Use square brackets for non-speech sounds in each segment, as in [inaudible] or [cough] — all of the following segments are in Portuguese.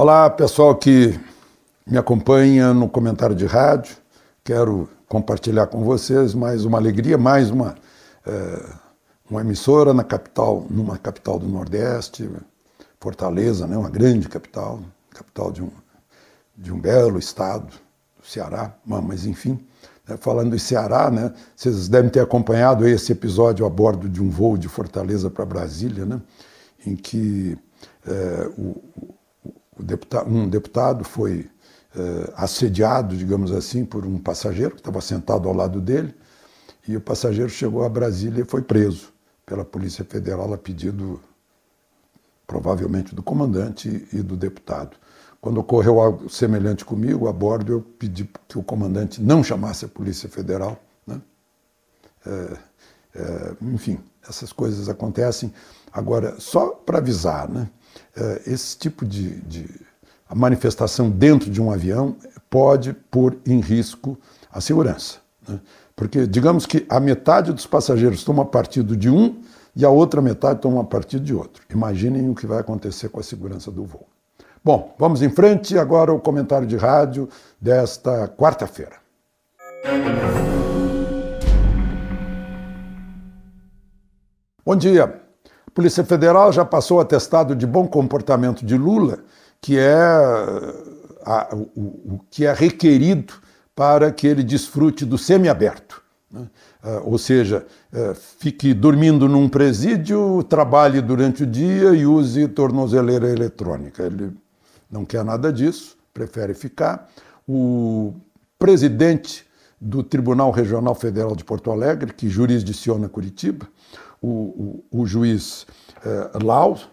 Olá, pessoal que me acompanha no comentário de rádio. Quero compartilhar com vocês mais uma alegria, mais uma, é, uma emissora na capital, numa capital do Nordeste, Fortaleza, né, uma grande capital, capital de um, de um belo estado, do Ceará, mas enfim. Né, falando em Ceará, né, vocês devem ter acompanhado esse episódio a bordo de um voo de Fortaleza para Brasília, né, em que é, o, deputado, um deputado foi uh, assediado, digamos assim, por um passageiro que estava sentado ao lado dele, e o passageiro chegou a Brasília e foi preso pela Polícia Federal a pedido, provavelmente, do comandante e do deputado. Quando ocorreu algo semelhante comigo, a bordo, eu pedi que o comandante não chamasse a Polícia Federal. Né? É, é, enfim, essas coisas acontecem. Agora, só para avisar, né? Eh, esse tipo de, de manifestação dentro de um avião pode pôr em risco a segurança. Né? Porque, digamos que a metade dos passageiros toma partido de um e a outra metade toma partido de outro. Imaginem o que vai acontecer com a segurança do voo. Bom, vamos em frente. Agora o comentário de rádio desta quarta-feira. Bom dia. Polícia Federal já passou o atestado de bom comportamento de Lula, que é a, o, o, que é requerido para que ele desfrute do semiaberto. Né? Uh, ou seja, uh, fique dormindo num presídio, trabalhe durante o dia e use tornozeleira eletrônica. Ele não quer nada disso, prefere ficar. O presidente do Tribunal Regional Federal de Porto Alegre, que jurisdiciona Curitiba, o, o, o juiz eh, Laus,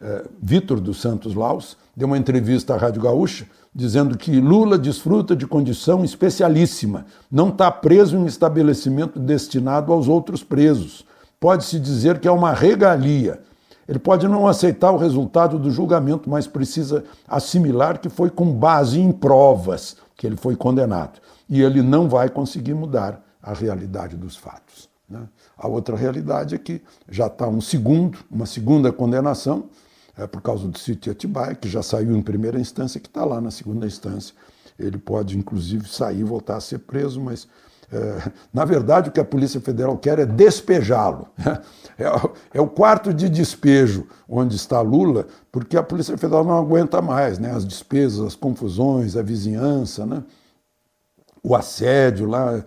eh, Vitor dos Santos Laus, deu uma entrevista à Rádio Gaúcha dizendo que Lula desfruta de condição especialíssima, não está preso em estabelecimento destinado aos outros presos. Pode-se dizer que é uma regalia. Ele pode não aceitar o resultado do julgamento, mas precisa assimilar que foi com base em provas que ele foi condenado. E ele não vai conseguir mudar a realidade dos fatos. Né? A outra realidade é que já está um segundo, uma segunda condenação, é, por causa do sítio Atibaia, que já saiu em primeira instância, que está lá na segunda instância. Ele pode, inclusive, sair e voltar a ser preso, mas, é, na verdade, o que a Polícia Federal quer é despejá-lo. É, é, o quarto de despejo onde está Lula, porque a Polícia Federal não aguenta mais né? as despesas, as confusões, a vizinhança. Né? O assédio lá.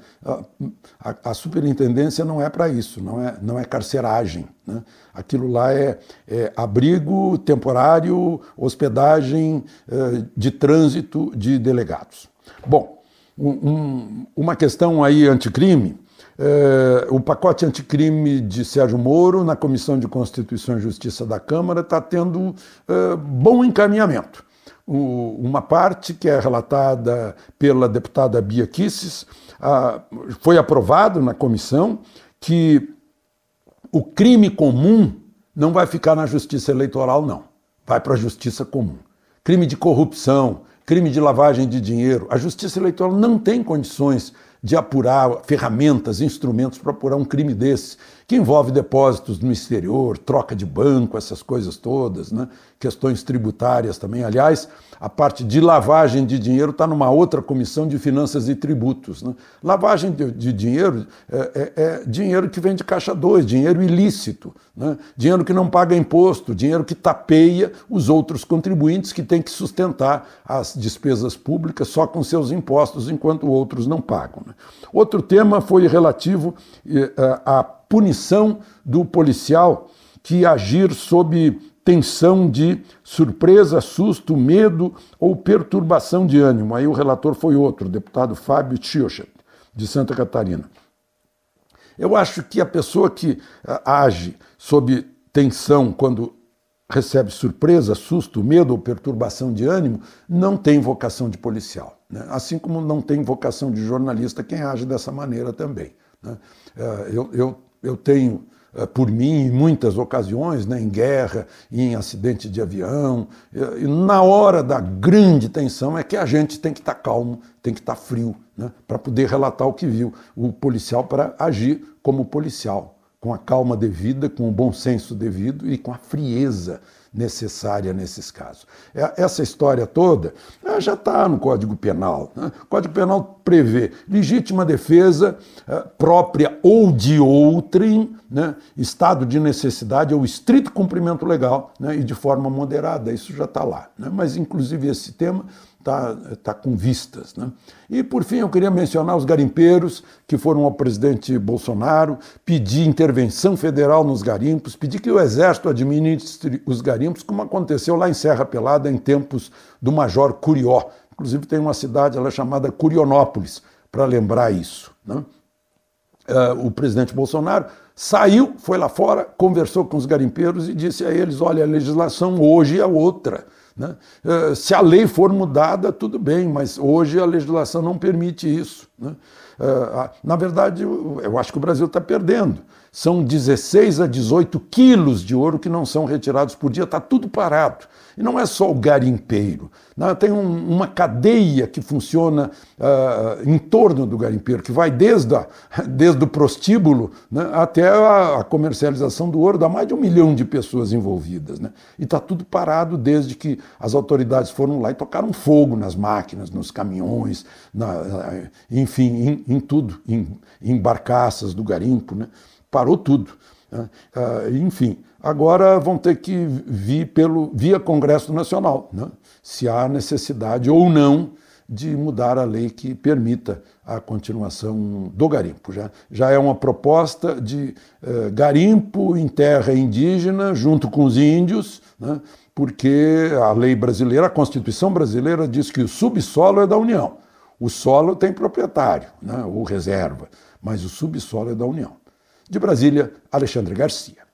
A, a, superintendência não é para isso, não é, não é carceragem. Né? Aquilo lá é, é, abrigo temporário, hospedagem eh, de trânsito de delegados. Bom, um, um, uma questão aí anticrime. Eh, o pacote anticrime de Sérgio Moro na Comissão de Constituição e Justiça da Câmara está tendo eh, bom encaminhamento uma parte que é relatada pela deputada Bia Kisses, foi aprovado na comissão que o crime comum não vai ficar na justiça eleitoral, não. Vai para a justiça comum. Crime de corrupção, crime de lavagem de dinheiro. A justiça eleitoral não tem condições de apurar ferramentas, instrumentos para apurar um crime desse, que envolve depósitos no exterior, troca de banco, essas coisas todas, né? questões tributárias também. Aliás, a parte de lavagem de dinheiro está numa outra comissão de finanças e tributos. Né? Lavagem de, de dinheiro é, é, é, dinheiro que vem de caixa 2, dinheiro ilícito, né? dinheiro que não paga imposto, dinheiro que tapeia os outros contribuintes que têm que sustentar as despesas públicas só com seus impostos, enquanto outros não pagam. Né? Outro tema foi relativo eh, à punição do policial que agir sob tensão de surpresa, susto, medo ou perturbação de ânimo. Aí o relator foi outro, o deputado Fábio Tchiochet, de Santa Catarina. Eu acho que a pessoa que ah, age sob tensão quando recebe surpresa, susto, medo ou perturbação de ânimo, não tem vocação de policial. Né? Assim como não tem vocação de jornalista quem age dessa maneira também. Né? Ah, eu, eu, eu tenho eh, por mim em muitas ocasiões, né, em guerra, em acidente de avião. E na hora da grande tensão é que a gente tem que estar tá calmo, tem que estar tá frio, né, para poder relatar o que viu. O policial para agir como policial, com a calma devida, com o bom senso devido e com a frieza necessária nesses casos. É, essa história toda né, já está no Código Penal. Né? O Código Penal prevê legítima defesa eh, própria ou de outrem, né? estado de necessidade ou estrito cumprimento legal né? e de forma moderada. Isso já está lá. Né? Mas, inclusive, esse tema está tá com vistas. Né? E, por fim, eu queria mencionar os garimpeiros que foram ao presidente Bolsonaro, pedir intervenção federal nos garimpos, pedir que o Exército administre os garimpos, como aconteceu lá em Serra Pelada em tempos do Major Curió. Inclusive, tem uma cidade ela é chamada Curionópolis, para lembrar isso. Né? Uh, o presidente Bolsonaro saiu, foi lá fora, conversou com os garimpeiros e disse a eles: olha, a legislação hoje é outra. Né? Eh, se a lei for mudada, tudo bem, mas hoje a legislação não permite isso. Né? Eh, na verdade, eu acho que o Brasil está perdendo. São 16 a 18 quilos de ouro que não são retirados por dia, está tudo parado. E não é só o garimpeiro. Né? Tem um, uma cadeia que funciona uh, em torno do garimpeiro, que vai desde, a, [laughs] desde o prostíbulo né, até a, a, comercialização do ouro, dá mais de um milhão de pessoas envolvidas. Né? E está tudo parado desde que as autoridades foram lá e tocaram fogo nas máquinas, nos caminhões, na, enfim, em, tudo, em, em barcaças do garimpo. Né? Parou tudo. Né? Uh, enfim, agora vão ter que vir pelo, via Congresso Nacional, né? se há necessidade ou não de mudar a lei que permita a continuação do garimpo. Já, já é uma proposta de uh, garimpo em terra indígena, junto com os índios, né? porque a lei brasileira, a Constituição brasileira, diz que o subsolo é da União. O solo tem proprietário, né? ou reserva, mas o subsolo é da União. De Brasília, Alexandre Garcia.